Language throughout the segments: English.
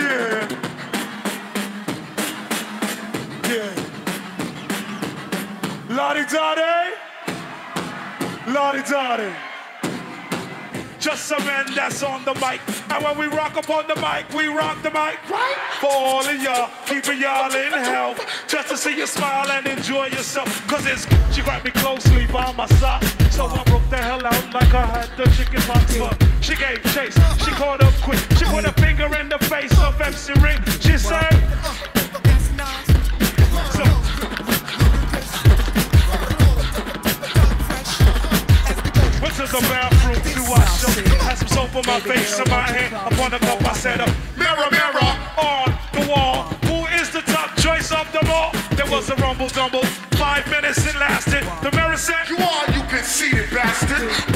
Yeah. Yeah. La di da La di da just a man that's on the mic. And when we rock up on the mic, we rock the mic. Right? For all of y'all, keeping y'all in health. Just to see you smile and enjoy yourself. Cause it's she grabbed me closely by my side. So I broke the hell out like I had the chicken pox. But she gave chase. She caught up quick. She put a finger in the face of MC Ricky. She said, Went to Had some soap on my face and my hand upon the cup. I said, uh, Mirror, mirror on the wall. Who is the top choice of them all? There was a rumble dumble. Five minutes it lasted. The mirror said, You are, you conceited bastard.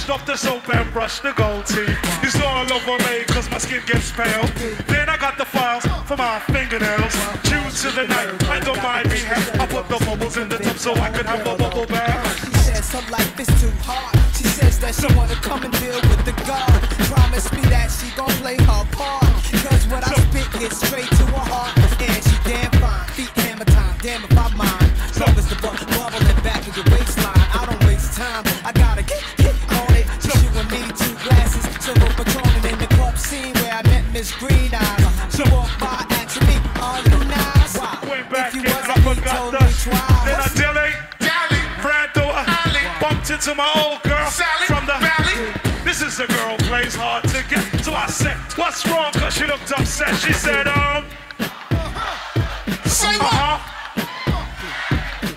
Washed off the soap and brushed the gold teeth. It's all over me cause my skin gets pale. Then I got the files for my fingernails. Choose to the night, I don't mind me. I put the bubbles in the tub so I could have a bubble bath. She says her life is too hard. She says that she wanna come and deal with the God. Promise me that she gon' play her part. Cause what I spit gets straight to her heart. And she damn fine. Feet hammer time. Damn if I mind. Long as the bu- bubbling back of your waistline. I don't waste time. The. me twice. Then I dilly, Dally, ran through a Alley. bumped into my old girl Sally, from the Valley. This is a girl plays hard to get. So I said, What's wrong? Cause she looked upset. She said, Um, say uh what? huh.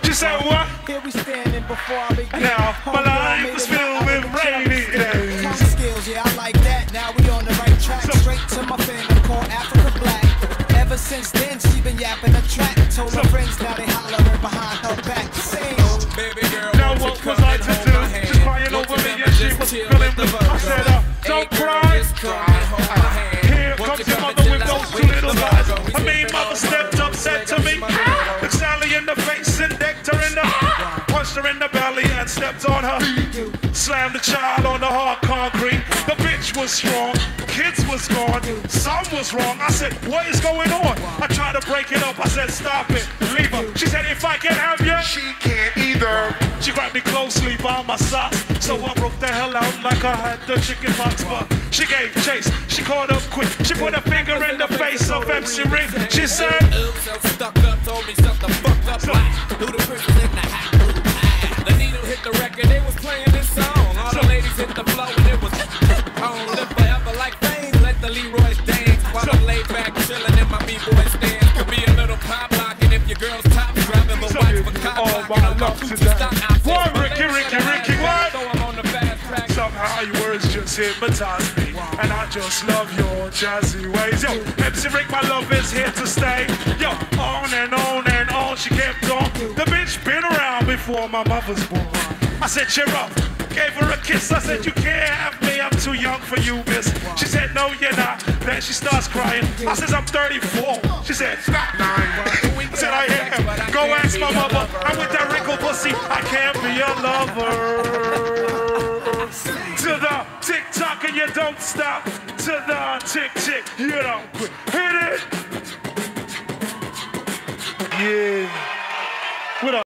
She said, What? Here we standing before I begin. Now, my life is filled with rainy days. Skills, yeah, I like that. Now we on the right track. Straight to my fandom called Africa Black. Ever since then, been yapping a track. Told her friends, now they hollering behind her back. Sing. Baby girl, Now what you was I and to do? my? She's crying over me never and she was chill feeling with the blue. I said, Virgo? uh, don't cry. just come and hold my. Here Won't comes your mother with those two little the eyes. Virgo? I mean, mother stepped up, said to me, looked Sally in the face and decked her in the, punched her in the belly and stepped on her. Slammed the child on the hard concrete. The bitch was strong, kids was gone, some was wrong. I said, what is going on? I tried to break it up. I said, stop it, leave her. She said, if I can't have you. She can't either. She grabbed me closely by my socks, so I broke the hell out like I had the chicken pox. But she gave chase, she caught up quick. She put a finger in the face of MC Ricky. She said, Oops, so stuck up, told me something fucked up like Who the person all my love stock outfit. What, Ricky, Ricky, Ricky, hat, what? So I'm on the fast track. Somehow your words just hypnotize me, and I just love your jazzy ways. Yo, MC Rick, my love is here to stay. Yo, on and on and on, she kept on. The bitch been around before my mother's born. I said, cheer up. Gave her a kiss. I said, you can't have me. I'm too young for you, miss. She said, no, you're not. Then she starts crying. I says, I'm 34. She said, stop nine. Said, I am. Go ask my mother. I'm with that wrinkle pussy. I can't be a lover. To the tick tock and you don't stop. To the tick tick, you don't quit. Hit it. Yeah.